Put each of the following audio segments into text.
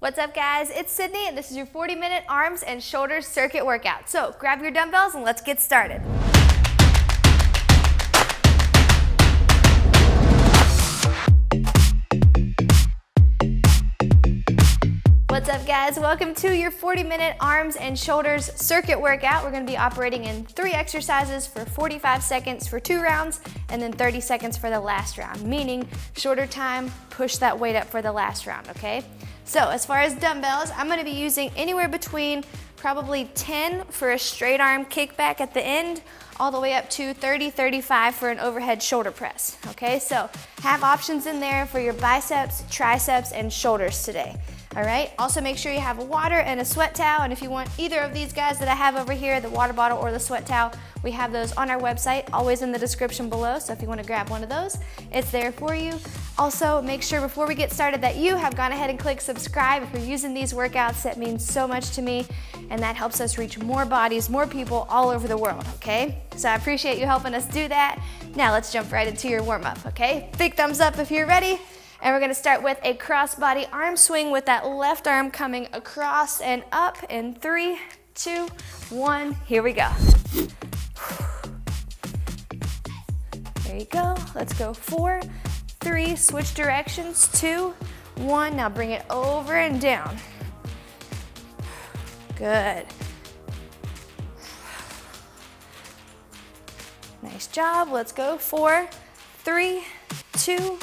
What's up guys? It's Sydney and this is your 40 minute arms and shoulders circuit workout. So grab your dumbbells and let's get started. Up guys? Welcome to your 40 minute arms and shoulders circuit workout. We're gonna be operating in three exercises for 45 seconds for two rounds and then 30 seconds for the last round, meaning shorter time, push that weight up for the last round, okay? So as far as dumbbells, I'm gonna be using anywhere between probably 10 for a straight arm kickback at the end, all the way up to 30, 35 for an overhead shoulder press, okay? So have options in there for your biceps, triceps, and shoulders today. All right, also make sure you have a water and a sweat towel. And if you want either of these guys that I have over here, the water bottle or the sweat towel, we have those on our website, always in the description below. So if you wanna grab one of those, it's there for you. Also, make sure before we get started that you have gone ahead and clicked subscribe. If you're using these workouts, that means so much to me. And that helps us reach more bodies, more people all over the world, okay? So I appreciate you helping us do that. Now let's jump right into your warm up, okay? Big thumbs up if you're ready. And we're gonna start with a crossbody arm swing with that left arm coming across and up in three, two, one, here we go. There you go, let's go four, three, switch directions, two, one, now bring it over and down. Good. Nice job, let's go, four, three, two,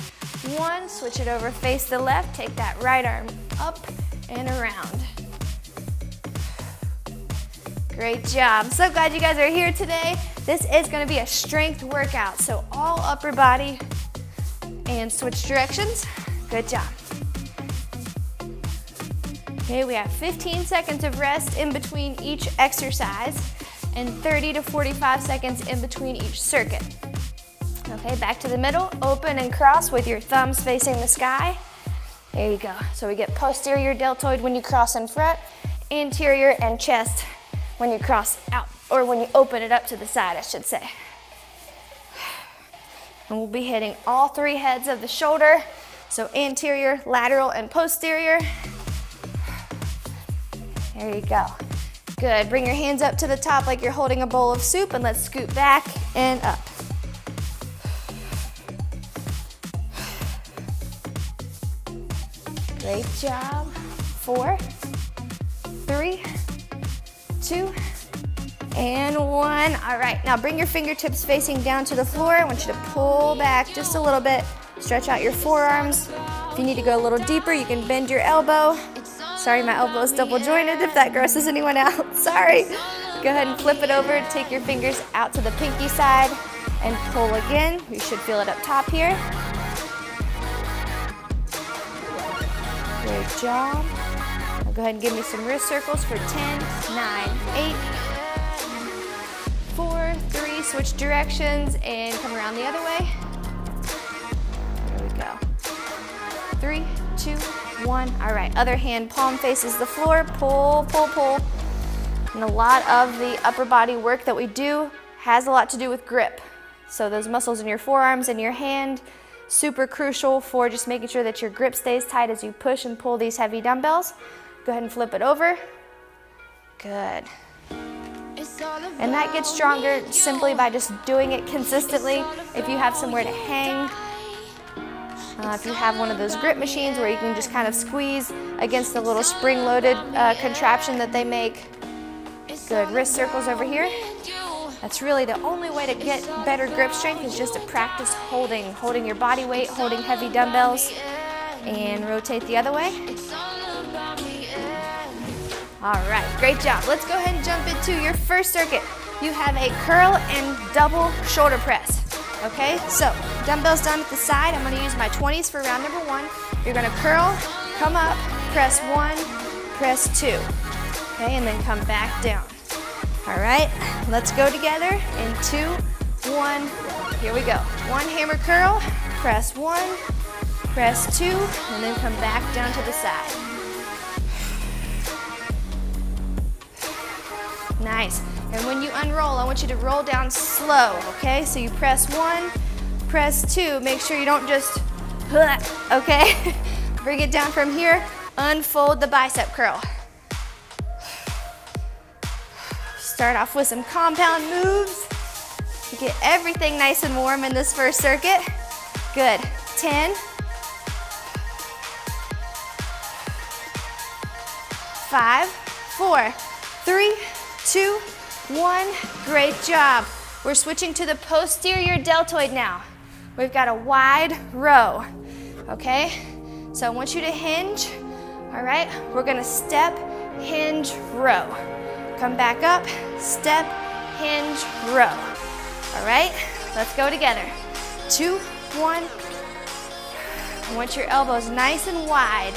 one, switch it over, face the left, take that right arm up and around. Great job. So glad you guys are here today. This is gonna be a strength workout, so all upper body and switch directions. Good job. Okay, we have 15 seconds of rest in between each exercise and 30 to 45 seconds in between each circuit. Okay, back to the middle, open and cross with your thumbs facing the sky. There you go. So we get posterior deltoid when you cross in front, anterior and chest when you cross out, or when you open it up to the side, I should say. And we'll be hitting all three heads of the shoulder. So anterior, lateral, and posterior. There you go. Good, bring your hands up to the top like you're holding a bowl of soup and let's scoot back and up. Great job. Four, three, two, and one. All right, now bring your fingertips facing down to the floor. I want you to pull back just a little bit. Stretch out your forearms. If you need to go a little deeper, you can bend your elbow. Sorry, my elbow is double jointed if that grosses anyone out. Sorry. Go ahead and flip it over. Take your fingers out to the pinky side and pull again. You should feel it up top here. Job. Now go ahead and give me some wrist circles for 10, 9, 8, 4, 3, switch directions and come around the other way. There we go. 3, 2, 1. All right, other hand palm faces the floor. Pull, pull, pull. And a lot of the upper body work that we do has a lot to do with grip. So those muscles in your forearms and your hand super crucial for just making sure that your grip stays tight as you push and pull these heavy dumbbells. Go ahead and flip it over. Good. And that gets stronger simply by just doing it consistently. If you have somewhere to hang, uh, if you have one of those grip machines where you can just kind of squeeze against the little spring-loaded uh, contraption that they make. Good, wrist circles over here. That's really the only way to get better grip strength is just to practice holding, holding your body weight, holding heavy dumbbells, and rotate the other way. All right, great job. Let's go ahead and jump into your first circuit. You have a curl and double shoulder press. Okay, so dumbbells down at the side. I'm gonna use my 20s for round number one. You're gonna curl, come up, press one, press two. Okay, and then come back down. All right, let's go together in two, one, here we go. One hammer curl, press one, press two, and then come back down to the side. Nice. And when you unroll, I want you to roll down slow, okay? So you press one, press two. Make sure you don't just, okay? Bring it down from here, unfold the bicep curl. Start off with some compound moves. to Get everything nice and warm in this first circuit. Good. 10. Five, four, three, two, one. Great job. We're switching to the posterior deltoid now. We've got a wide row, okay? So I want you to hinge, all right? We're gonna step, hinge, row. Come back up, step, hinge, row. All right, let's go together. Two, one. I want your elbows nice and wide.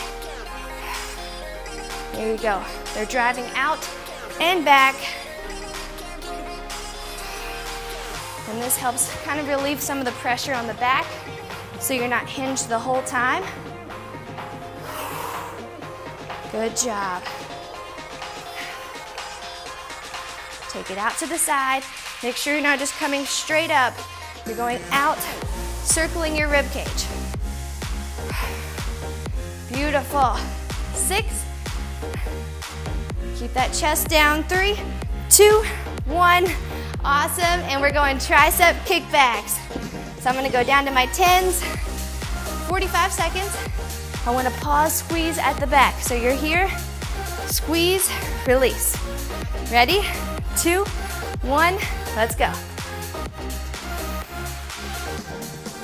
There you go. They're driving out and back. And this helps kind of relieve some of the pressure on the back so you're not hinged the whole time. Good job. Take it out to the side. Make sure you're not just coming straight up. You're going out, circling your rib cage. Beautiful. Six. Keep that chest down. Three, two, one. Awesome. And we're going tricep kickbacks. So I'm going to go down to my 10s. 45 seconds. I want to pause, squeeze at the back. So you're here, squeeze, release. Ready? Two, one, let's go.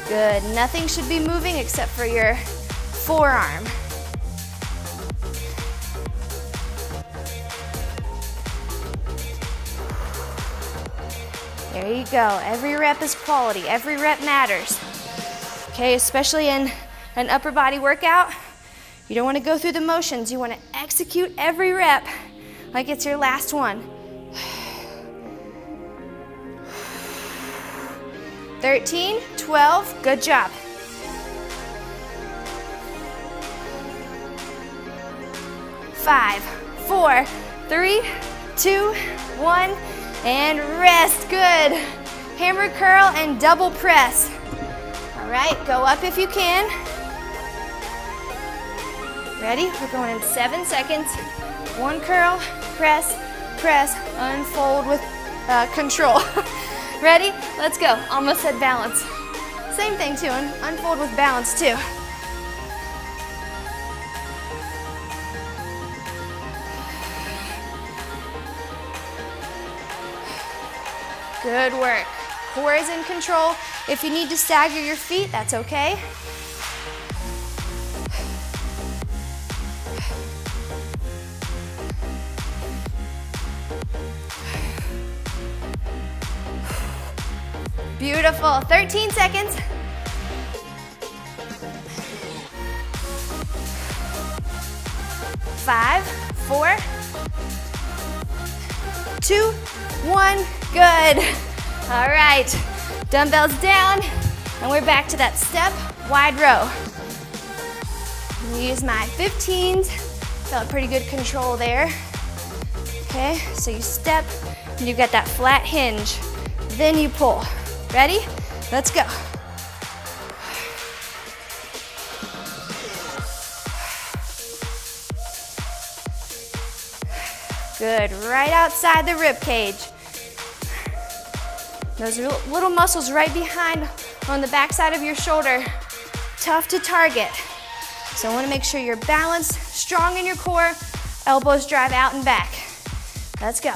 Good, nothing should be moving except for your forearm. There you go, every rep is quality, every rep matters. Okay, especially in an upper body workout, you don't wanna go through the motions, you wanna execute every rep like it's your last one. 13, 12, good job. Five, four, three, two, one, and rest, good. Hammer curl and double press. All right, go up if you can. Ready? We're going in seven seconds. One curl, press, press, unfold with uh, control. Ready? Let's go. Almost said balance. Same thing too, un unfold with balance too. Good work. Core is in control. If you need to stagger your feet, that's okay. Beautiful. 13 seconds. Five, four, two, one. Good. All right. Dumbbells down, and we're back to that step wide row. Use my 15s. Felt pretty good control there. Okay, so you step, and you get that flat hinge. Then you pull. Ready? Let's go. Good, right outside the rib cage. Those little muscles right behind on the backside of your shoulder, tough to target. So I wanna make sure you're balanced, strong in your core, elbows drive out and back. Let's go.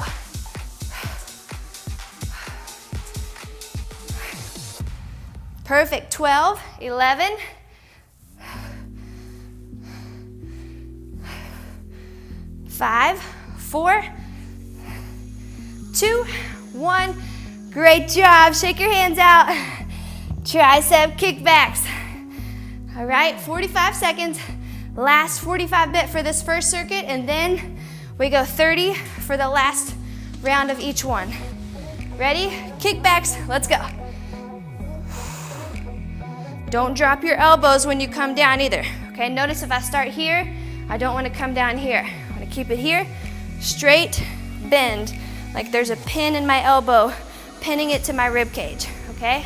Perfect, 12, 11. Five, four, two, one. Great job, shake your hands out. Tricep kickbacks. All right, 45 seconds. Last 45 bit for this first circuit, and then we go 30 for the last round of each one. Ready? Kickbacks, let's go. Don't drop your elbows when you come down either. Okay, notice if I start here, I don't wanna come down here. I wanna keep it here, straight, bend, like there's a pin in my elbow, pinning it to my rib cage, okay?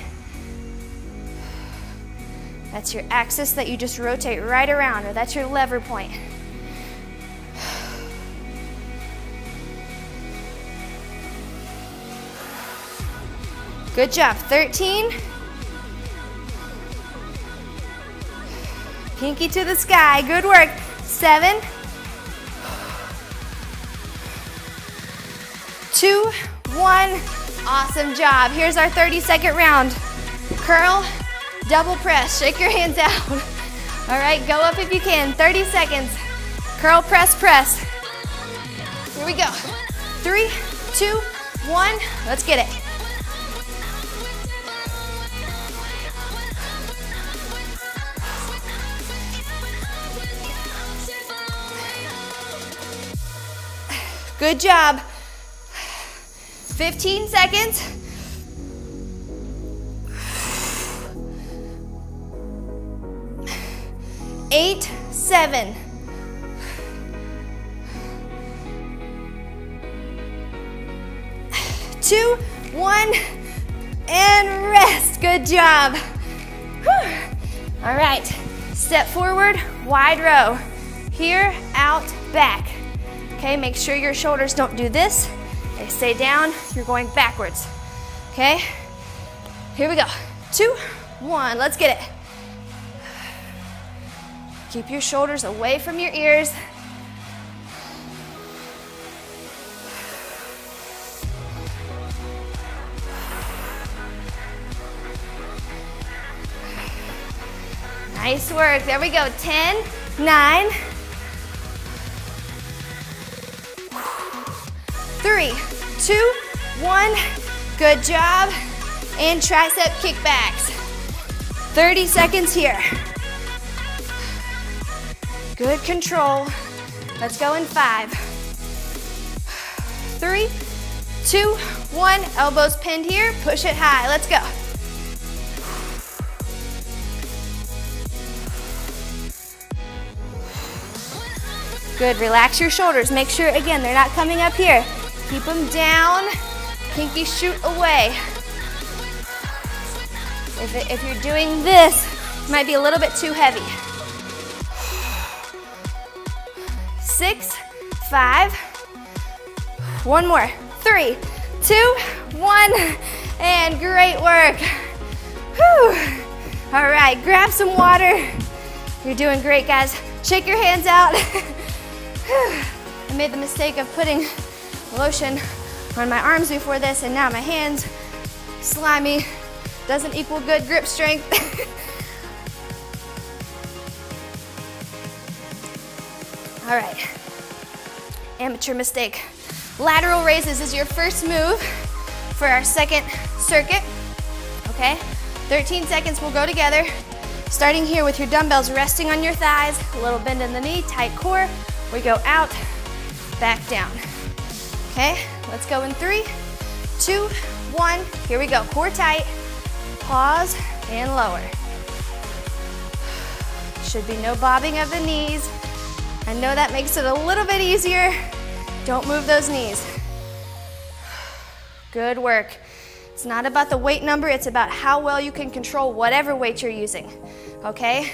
That's your axis that you just rotate right around, or that's your lever point. Good job, 13, Pinky to the sky. Good work. Seven. Two, one. Awesome job. Here's our 30 second round. Curl, double press. Shake your hands out. All right, go up if you can. 30 seconds. Curl, press, press. Here we go. Three, two, one. Let's get it. Good job. 15 seconds. Eight, seven. Two, one, and rest. Good job. All right, step forward, wide row. Here, out, back. Okay, make sure your shoulders don't do this. They stay down, you're going backwards. Okay, here we go. Two, one, let's get it. Keep your shoulders away from your ears. Nice work. There we go. 10, 9, three, two, one. Good job. And tricep kickbacks. 30 seconds here. Good control. Let's go in five, three, two, one. Elbows pinned here. Push it high. Let's go. Good, relax your shoulders. Make sure, again, they're not coming up here. Keep them down. Pinky shoot away. If, it, if you're doing this, it might be a little bit too heavy. Six, five, one more. Three, two, one, and great work. Whew. All right, grab some water. You're doing great, guys. Shake your hands out. I made the mistake of putting lotion on my arms before this and now my hands slimy doesn't equal good grip strength. All right, amateur mistake. Lateral raises is your first move for our second circuit, okay? 13 seconds we'll go together. Starting here with your dumbbells resting on your thighs, a little bend in the knee, tight core. We go out, back down. Okay, let's go in three, two, one. Here we go, core tight. Pause and lower. Should be no bobbing of the knees. I know that makes it a little bit easier. Don't move those knees. Good work. It's not about the weight number, it's about how well you can control whatever weight you're using, okay?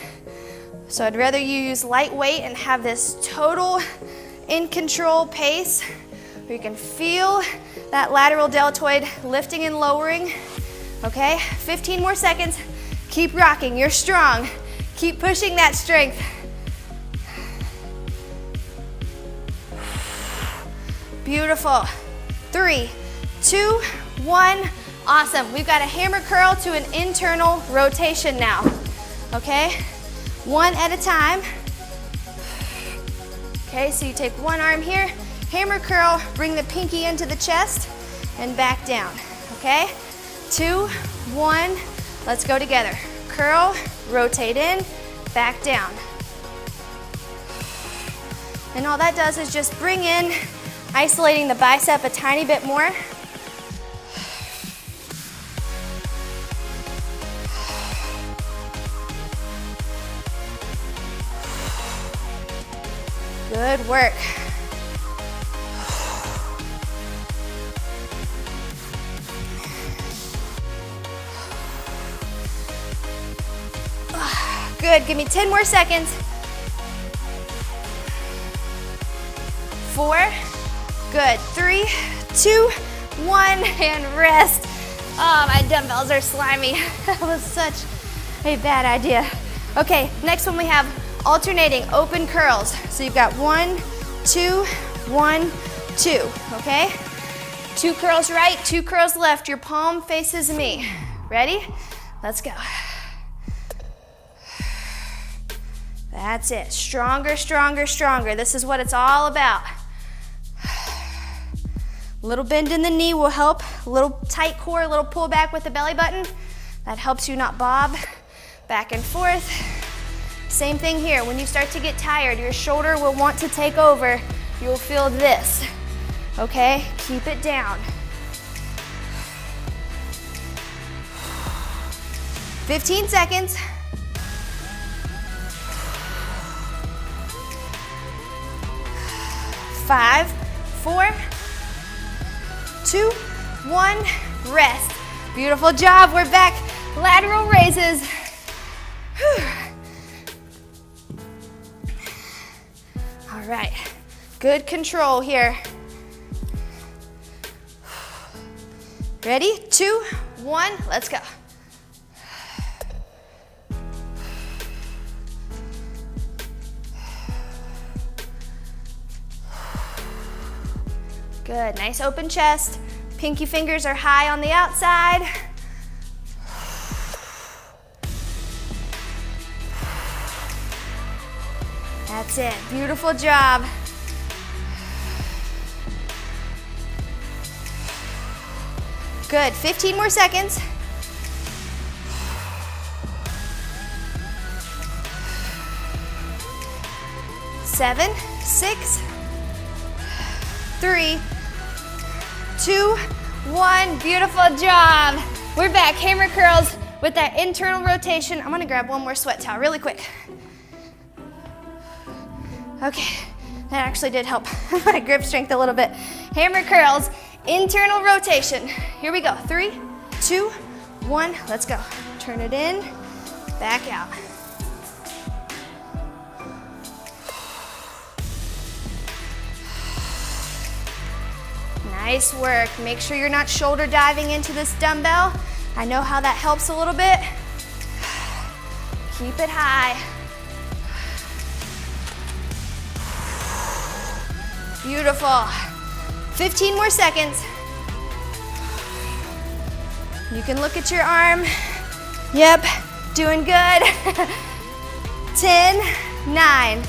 So I'd rather you use light weight and have this total in control pace where you can feel that lateral deltoid lifting and lowering. Okay, 15 more seconds. Keep rocking, you're strong. Keep pushing that strength. Beautiful. Three, two, one. Awesome. We've got a hammer curl to an internal rotation now. Okay, one at a time. Okay, so you take one arm here, hammer curl, bring the pinky into the chest, and back down, okay? Two, one, let's go together. Curl, rotate in, back down. And all that does is just bring in, isolating the bicep a tiny bit more. Good work. Good, give me 10 more seconds. Four, good, three, two, one, and rest. Oh, my dumbbells are slimy. that was such a bad idea. Okay, next one we have alternating open curls. So you've got one, two, one, two, okay? Two curls right, two curls left. Your palm faces me. Ready? Let's go. That's it. Stronger, stronger, stronger. This is what it's all about. Little bend in the knee will help. Little tight core, little pull back with the belly button. That helps you not bob back and forth. Same thing here. When you start to get tired, your shoulder will want to take over. You'll feel this. Okay? Keep it down. Fifteen seconds. Five, four, two, one, rest. Beautiful job, we're back. Lateral raises. All right, good control here. Ready, two, one, let's go. Good, nice open chest. Pinky fingers are high on the outside. That's it, beautiful job. Good, 15 more seconds. Seven, six, three, two, one. Beautiful job. We're back, hammer curls with that internal rotation. I'm gonna grab one more sweat towel really quick. Okay, that actually did help my grip strength a little bit. Hammer curls, internal rotation. Here we go, three, two, one, let's go. Turn it in, back out. Nice work. Make sure you're not shoulder diving into this dumbbell. I know how that helps a little bit. Keep it high. Beautiful. 15 more seconds. You can look at your arm. Yep, doing good. 10, 9,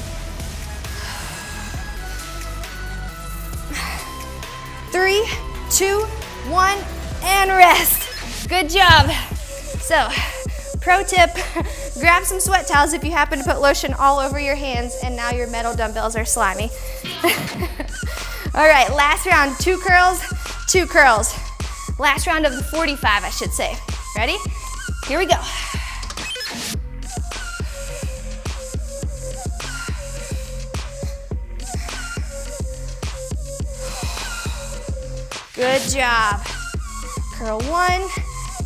three, two, one, and rest. Good job. So, pro tip, grab some sweat towels if you happen to put lotion all over your hands and now your metal dumbbells are slimy. all right, last round, two curls, two curls. Last round of the 45, I should say. Ready? Here we go. Good job. Curl one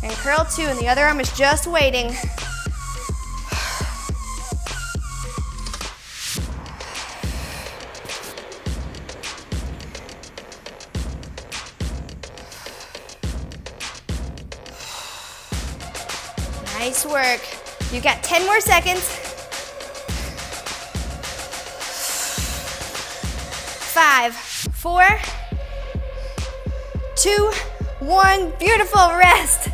and curl two, and the other arm is just waiting. Nice work. You got 10 more seconds. Five, four, two, one. Beautiful, rest.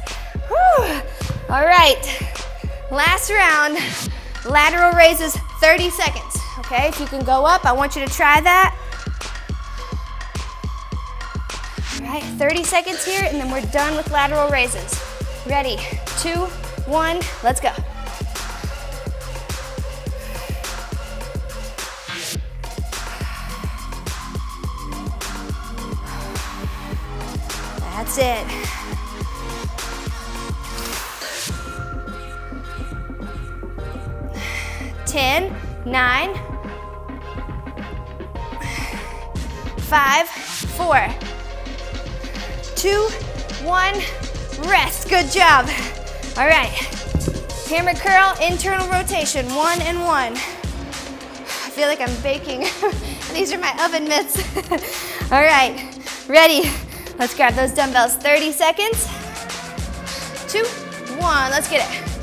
Whew. All right, last round, lateral raises, 30 seconds. Okay, if you can go up, I want you to try that. All right, 30 seconds here, and then we're done with lateral raises. Ready, two, one, let's go. That's it. Ten, nine, five, four, two, one, rest. Good job. All right, hammer curl, internal rotation, one and one. I feel like I'm baking. These are my oven mitts. All right, ready. Let's grab those dumbbells. 30 seconds. two, one. Let's get it.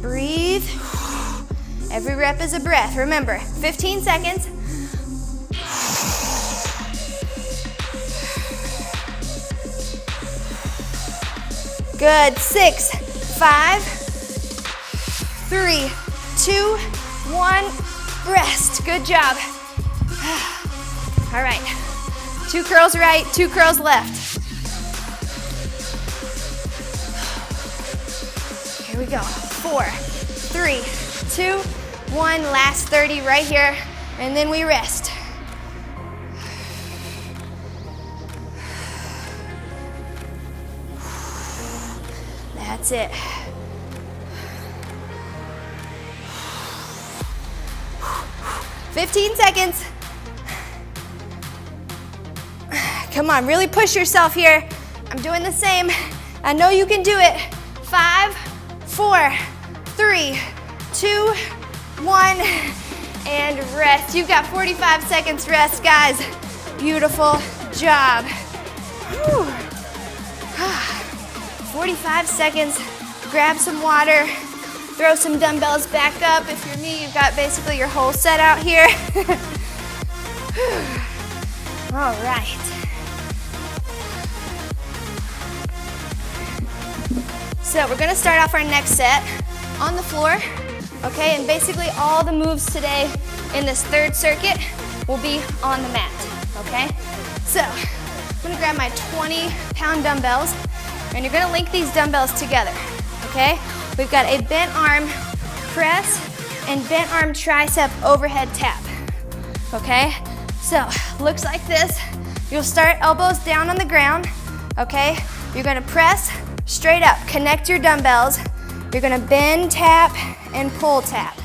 Breathe. Every rep is a breath. Remember, 15 seconds. Good. Six, five, three, two, one. Rest. Good job. All right. Two curls right, two curls left. Here we go. Four, three, two, one. Last 30 right here, and then we rest. That's it. Fifteen seconds. Come on, really push yourself here. I'm doing the same. I know you can do it. Five, four, three, two, one, and rest. You've got 45 seconds rest, guys. Beautiful job. Whew. Ah, 45 seconds. Grab some water. Throw some dumbbells back up. If you're me, you've got basically your whole set out here. All right. So we're gonna start off our next set on the floor, okay? And basically all the moves today in this third circuit will be on the mat, okay? So I'm gonna grab my 20 pound dumbbells and you're gonna link these dumbbells together, okay? We've got a bent arm press and bent arm tricep overhead tap, okay? So looks like this. You'll start elbows down on the ground, okay? You're gonna press straight up, connect your dumbbells. You're gonna bend, tap, and pull tap.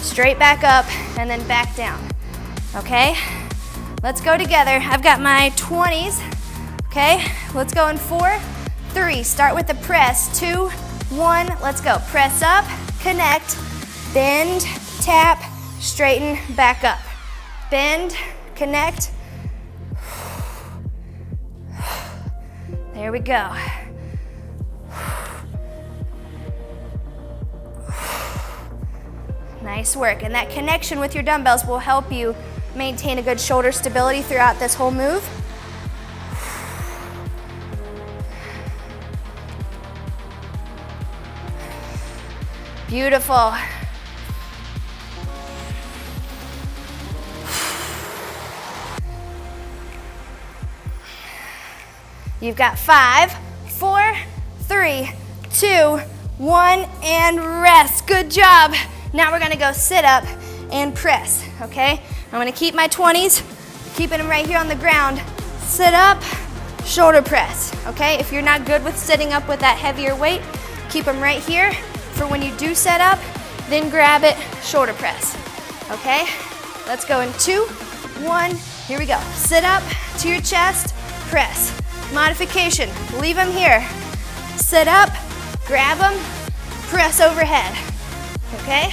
Straight back up and then back down, okay? Let's go together. I've got my 20s, okay? Let's go in four, three. Start with the press, two, one, let's go. Press up, connect, bend, tap, straighten, back up. Bend, connect. There we go. Nice work. And that connection with your dumbbells will help you maintain a good shoulder stability throughout this whole move. Beautiful. You've got five, four, three, two, one, and rest. Good job. Now we're gonna go sit up and press, okay? I'm gonna keep my 20s, keeping them right here on the ground. Sit up, shoulder press, okay? If you're not good with sitting up with that heavier weight, keep them right here for when you do set up, then grab it, shoulder press. Okay? Let's go in two, one, here we go. Sit up to your chest, press. Modification, leave them here. Sit up, grab them, press overhead. Okay?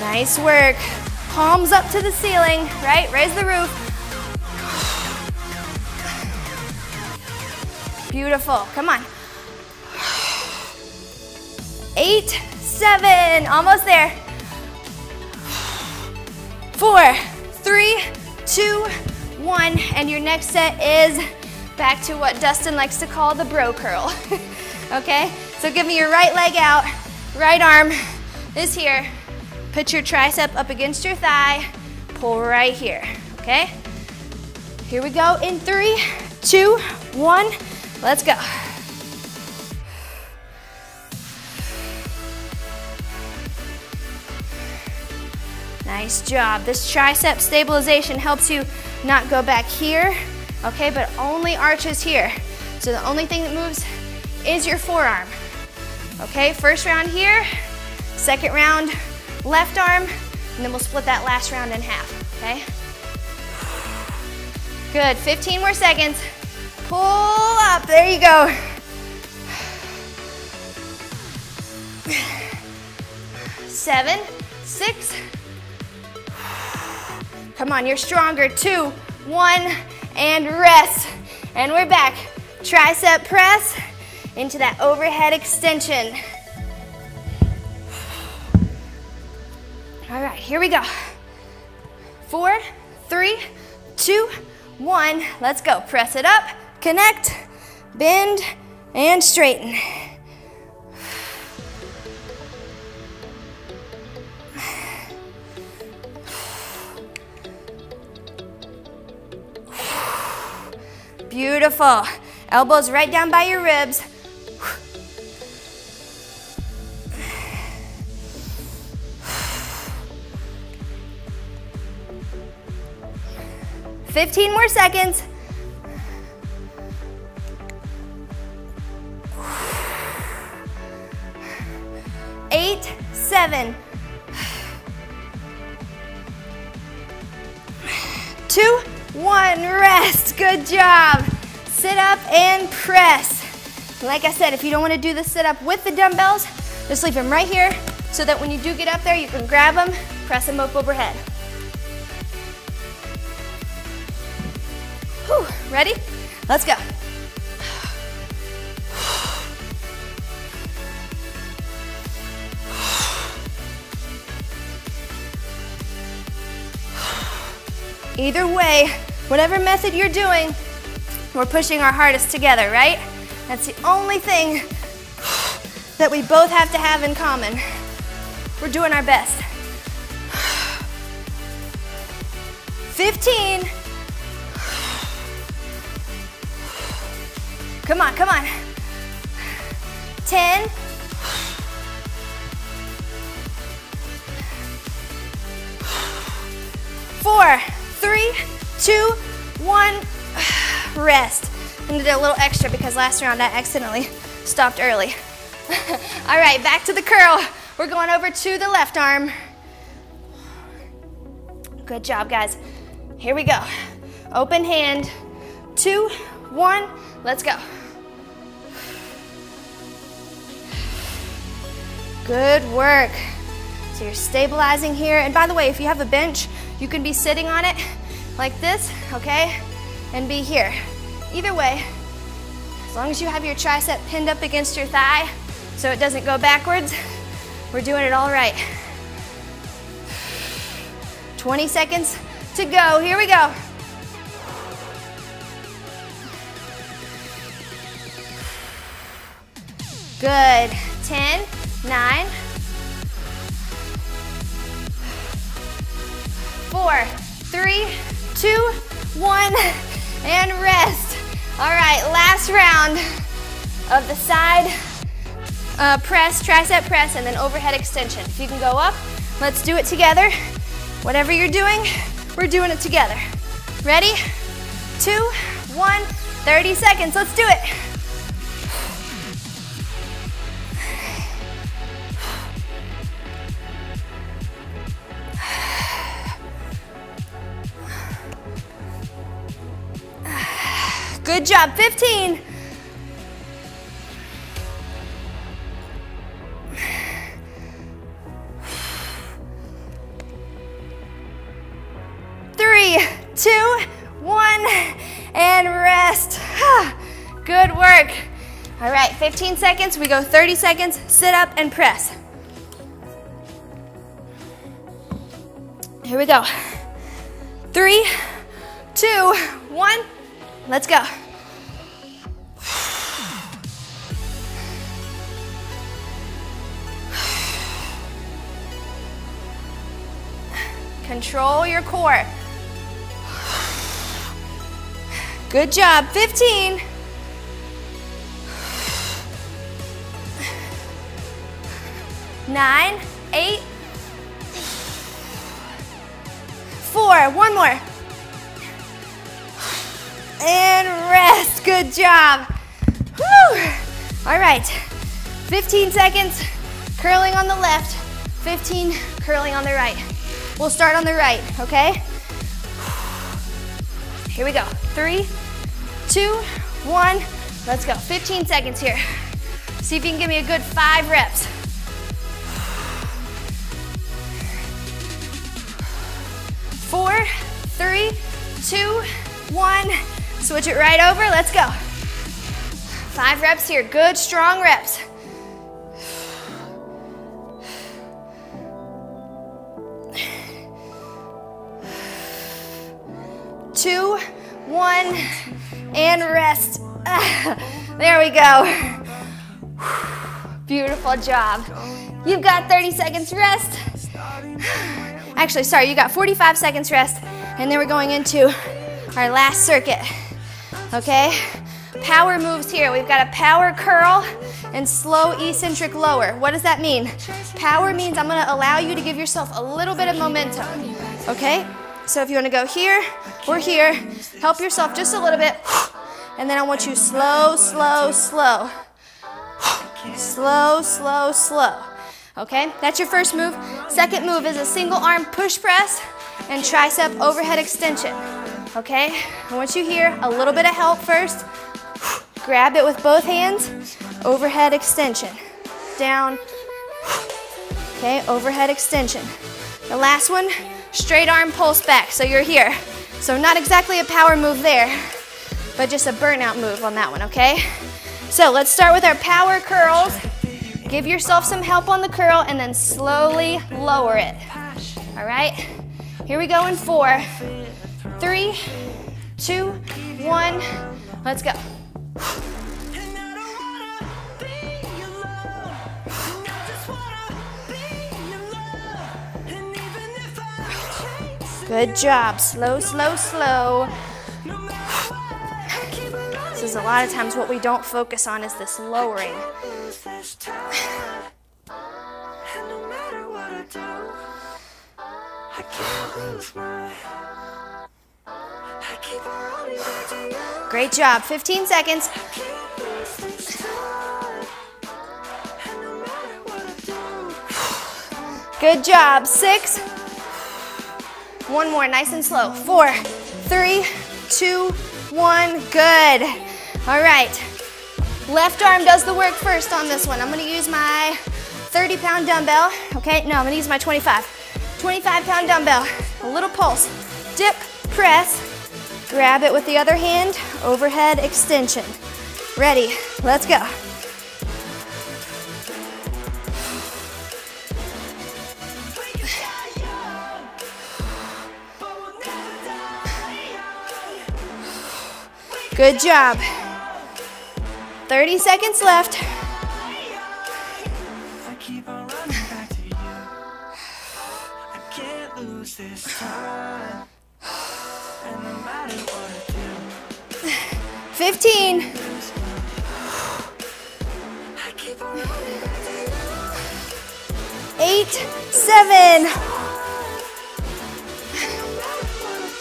Nice work. Palms up to the ceiling, right? Raise the roof. Beautiful, come on. Eight, seven, almost there. Four, three, two, one. And your next set is back to what Dustin likes to call the bro curl. okay, so give me your right leg out, right arm is here. Put your tricep up against your thigh, pull right here, okay? Here we go in three, two, one, let's go. Nice job. This tricep stabilization helps you not go back here, okay, but only arches here. So the only thing that moves is your forearm. Okay, first round here, second round left arm, and then we'll split that last round in half, okay? Good, 15 more seconds. Pull up, there you go. Seven, six. Come on, you're stronger. Two, one, and rest. And we're back. Tricep press into that overhead extension. All right, here we go. Four, three, two, one. Let's go. Press it up, connect, bend, and straighten. Beautiful. Elbows right down by your ribs. Fifteen more seconds. Eight, seven, two, one, rest. Good job. Sit up and press. Like I said, if you don't want to do the sit up with the dumbbells, just leave them right here so that when you do get up there, you can grab them, press them up overhead. Ready? Let's go. Either way, whatever method you're doing, we're pushing our hardest together, right? That's the only thing that we both have to have in common. We're doing our best. 15. Come on, come on. 10. Four, three, two, one, rest. I'm gonna do a little extra because last round I accidentally stopped early. All right, back to the curl. We're going over to the left arm. Good job, guys. Here we go. Open hand, two, one, let's go. Good work. So you're stabilizing here. And by the way, if you have a bench, you can be sitting on it like this, okay? And be here. Either way, as long as you have your tricep pinned up against your thigh so it doesn't go backwards, we're doing it all right. 20 seconds to go. Here we go. Good. 10, 9, four, three, two, one, and rest. All right, last round of the side uh, press, tricep press, and then overhead extension. If you can go up, let's do it together. Whatever you're doing, we're doing it together. Ready? Two, one, 30 seconds. Let's do it. Good job, 15. Three, two, one, and rest. Good work. All right, 15 seconds. We go 30 seconds, sit up and press. Here we go. Three, two, one, let's go. Control your core. Good job. 15. Nine, eight, four, one more. And rest, good job. Whew. All right, 15 seconds, curling on the left, 15 curling on the right. We'll start on the right, okay? Here we go. Three, two, one. Let's go. 15 seconds here. See if you can give me a good five reps. Four, three, two, one. Switch it right over. Let's go. Five reps here. Good, strong reps. Two, one, and rest. There we go. Beautiful job. You've got 30 seconds rest. Actually, sorry, you got 45 seconds rest, and then we're going into our last circuit. Okay? Power moves here. We've got a power curl and slow eccentric lower. What does that mean? Power means I'm gonna allow you to give yourself a little bit of momentum. Okay? So if you wanna go here or here, help yourself just a little bit. And then I want you slow, slow, slow. Slow, slow, slow. Okay, that's your first move. Second move is a single arm push press and tricep overhead extension. Okay, I want you here, a little bit of help first. Grab it with both hands, overhead extension. Down, okay, overhead extension. The last one, straight arm pulse back, so you're here. So not exactly a power move there, but just a burnout move on that one, okay? So let's start with our power curls. Give yourself some help on the curl and then slowly lower it. All right? Here we go in four, three, two, one. Let's go. Good job. Slow, slow, slow. This is a lot of times what we don't focus on is this lowering. Great job. 15 seconds. Good job. Six. One more, nice and slow. Four, three, two, one. Good. All right. Left arm does the work first on this one. I'm gonna use my 30 pound dumbbell. Okay, no, I'm gonna use my 25. 25 pound dumbbell, a little pulse. Dip, press, grab it with the other hand, overhead extension. Ready, let's go. Good job. 30 seconds left. Fifteen. Eight, seven,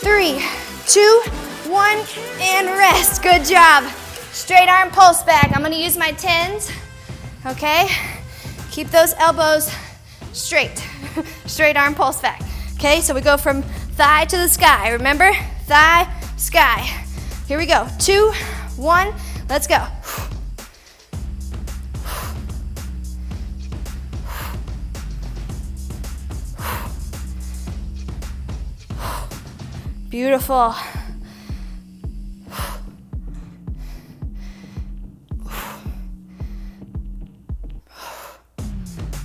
three, two, one, and rest. Good job. Straight arm pulse back. I'm gonna use my tens, okay? Keep those elbows straight. Straight arm pulse back. Okay, so we go from thigh to the sky. Remember? Thigh, sky. Here we go. Two, one, let's go. Beautiful.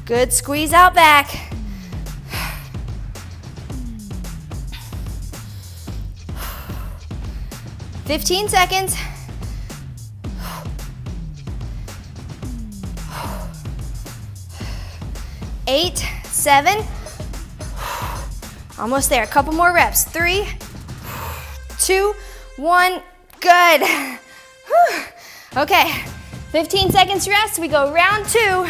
Good squeeze out back. Fifteen seconds. Eight, seven. Almost there. A couple more reps. Three, two, one. Good. Okay, 15 seconds rest. We go round two.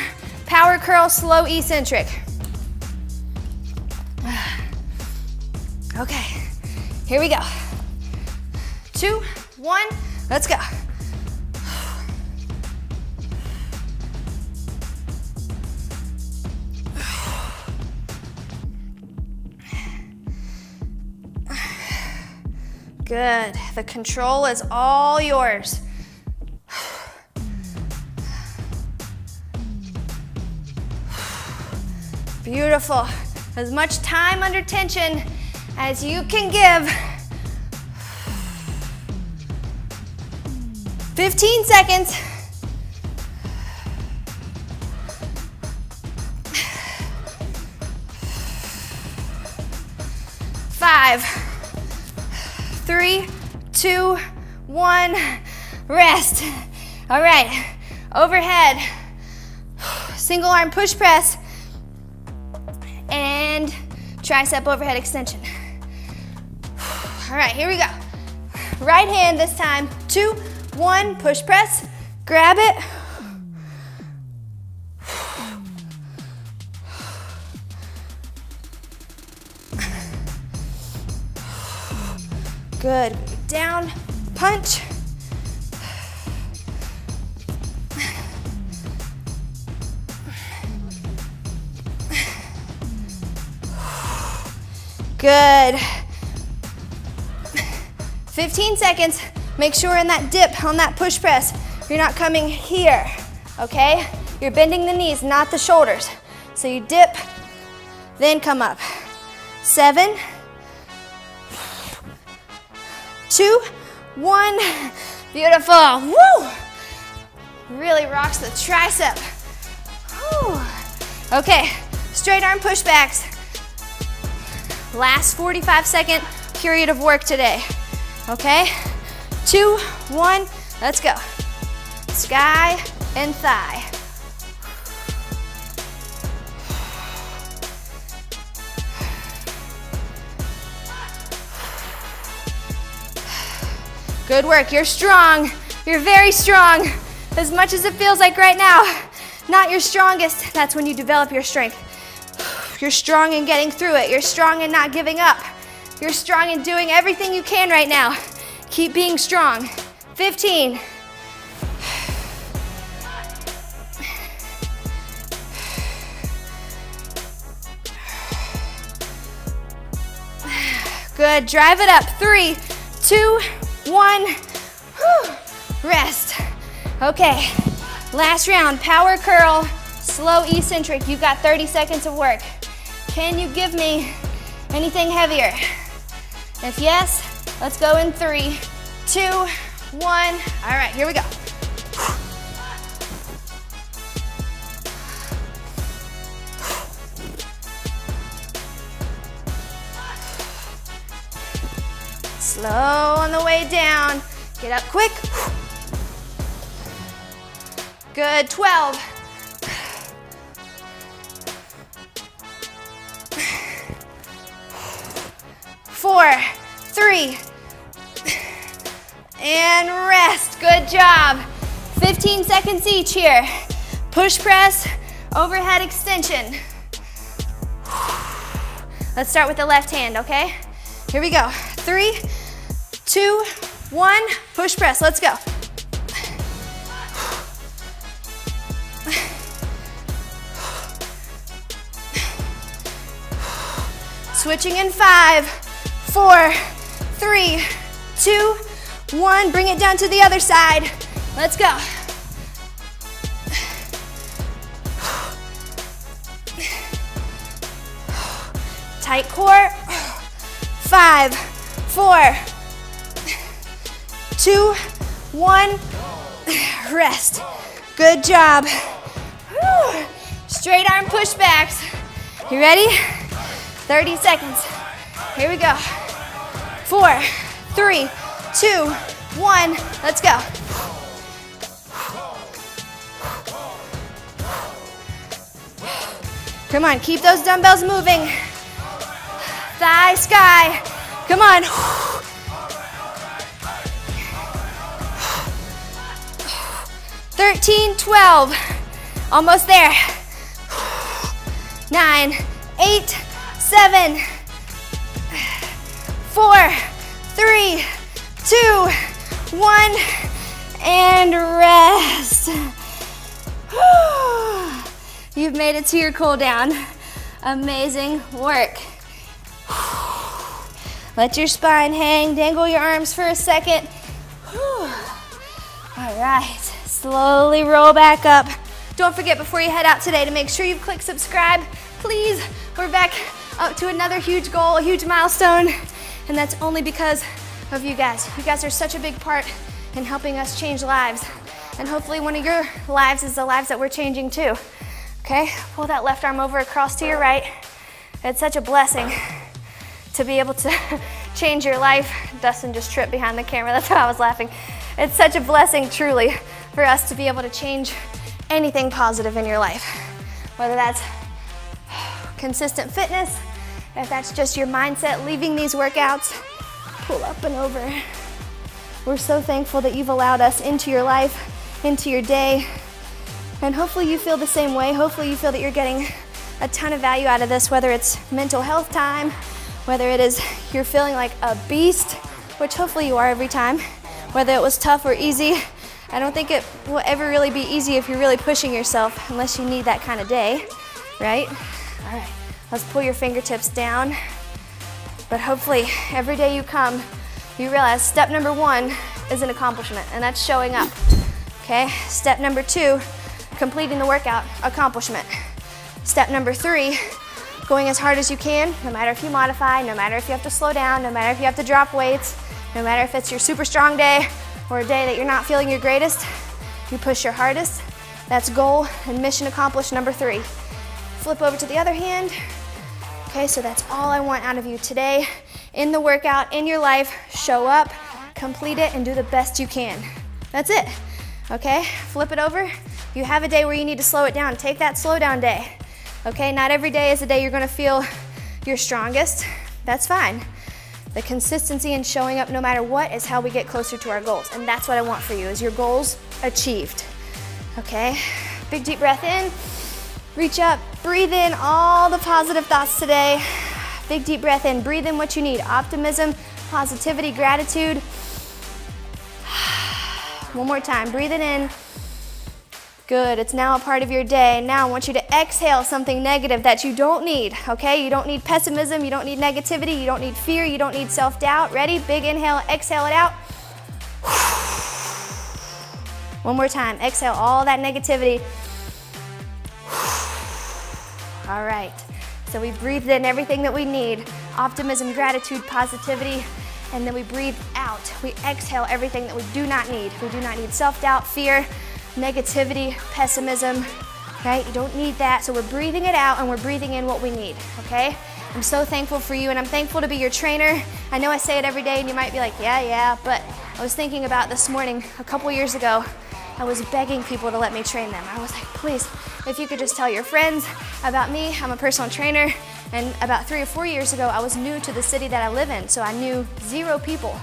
Power curl, slow eccentric. Okay, here we go two, one, let's go. Good, the control is all yours. Beautiful, as much time under tension as you can give. 15 seconds. Five, three, two, one, rest. All right, overhead, single arm push press, and tricep overhead extension. All right, here we go. Right hand this time, two, one, push press, grab it. Good, down, punch. Good. 15 seconds. Make sure in that dip on that push press, you're not coming here, okay? You're bending the knees, not the shoulders. So you dip, then come up. Seven, two, one. Beautiful. Woo! Really rocks the tricep. Whew. Okay, straight arm pushbacks. Last 45 second period of work today. Okay? Two, one, let's go. Sky and thigh. Good work, you're strong. You're very strong. As much as it feels like right now, not your strongest, that's when you develop your strength. You're strong in getting through it. You're strong in not giving up. You're strong in doing everything you can right now. Keep being strong. 15. Good, drive it up. Three, two, one. Whew. Rest. Okay, last round, power curl, slow eccentric. You've got 30 seconds of work. Can you give me anything heavier? If yes, let's go in three, two, one. All right, here we go. Slow on the way down. Get up quick. Good, 12. four, three, and rest. Good job. 15 seconds each here. Push press, overhead extension. Let's start with the left hand, okay? Here we go. Three, two, one, push press. Let's go. Switching in five, four, three, two, one. Bring it down to the other side. Let's go. Tight core. Five, four, two, one. Rest. Good job. Straight arm pushbacks. You ready? 30 seconds. Here we go. Four, three, two, one. Let's go. Come on, keep those dumbbells moving. Thigh sky. Come on. Thirteen, twelve. Almost there. Nine, eight, seven, four, three, two, one, and rest. You've made it to your cool down. Amazing work. Let your spine hang, dangle your arms for a second. All right, slowly roll back up. Don't forget before you head out today to make sure you click subscribe please. We're back up to another huge goal, a huge milestone, and that's only because of you guys. You guys are such a big part in helping us change lives. And hopefully one of your lives is the lives that we're changing too. Okay, pull that left arm over across to your right. It's such a blessing to be able to change your life. Dustin just tripped behind the camera, that's why I was laughing. It's such a blessing, truly, for us to be able to change anything positive in your life. Whether that's consistent fitness, if that's just your mindset leaving these workouts, pull up and over. We're so thankful that you've allowed us into your life, into your day, and hopefully you feel the same way. Hopefully you feel that you're getting a ton of value out of this, whether it's mental health time, whether it is you're feeling like a beast, which hopefully you are every time, whether it was tough or easy. I don't think it will ever really be easy if you're really pushing yourself, unless you need that kind of day, right? All right, let's pull your fingertips down. But hopefully, every day you come, you realize step number one is an accomplishment, and that's showing up. Okay, step number two, completing the workout, accomplishment. Step number three, going as hard as you can, no matter if you modify, no matter if you have to slow down, no matter if you have to drop weights, no matter if it's your super strong day or a day that you're not feeling your greatest, you push your hardest. That's goal and mission accomplished number three. Flip over to the other hand. Okay, so that's all I want out of you today. In the workout, in your life, show up, complete it, and do the best you can. That's it. Okay, flip it over. You have a day where you need to slow it down. Take that slow down day. Okay, not every day is the day you're gonna feel your strongest. That's fine. The consistency in showing up no matter what is how we get closer to our goals. And that's what I want for you, is your goals achieved. Okay, big deep breath in. Reach up, breathe in all the positive thoughts today. Big deep breath in, breathe in what you need. Optimism, positivity, gratitude. One more time, breathe it in. Good, it's now a part of your day. Now I want you to exhale something negative that you don't need, okay? You don't need pessimism, you don't need negativity, you don't need fear, you don't need self-doubt. Ready? Big inhale, exhale it out. One more time, exhale all that negativity. All right, so we breathed in everything that we need. Optimism, gratitude, positivity, and then we breathe out. We exhale everything that we do not need. We do not need self-doubt, fear, negativity, pessimism, right? You don't need that. So we're breathing it out and we're breathing in what we need, okay? I'm so thankful for you and I'm thankful to be your trainer. I know I say it every day and you might be like, yeah, yeah, but I was thinking about this morning, a couple years ago, I was begging people to let me train them. I was like, please, if you could just tell your friends about me, I'm a personal trainer. And about three or four years ago, I was new to the city that I live in, so I knew zero people.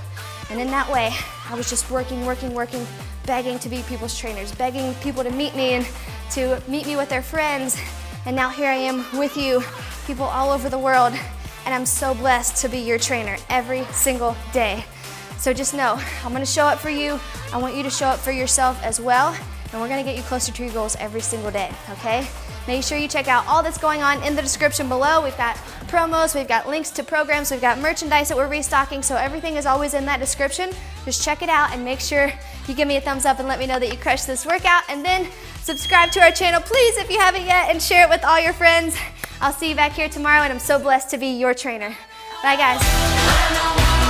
And in that way, I was just working, working, working, begging to be people's trainers, begging people to meet me and to meet me with their friends. And now here I am with you, people all over the world, and I'm so blessed to be your trainer every single day. So just know, I'm gonna show up for you. I want you to show up for yourself as well, and we're gonna get you closer to your goals every single day, okay? Make sure you check out all that's going on in the description below. We've got promos, we've got links to programs, we've got merchandise that we're restocking, so everything is always in that description. Just check it out and make sure you give me a thumbs up and let me know that you crushed this workout. And then subscribe to our channel, please, if you haven't yet, and share it with all your friends. I'll see you back here tomorrow, and I'm so blessed to be your trainer. Bye, guys.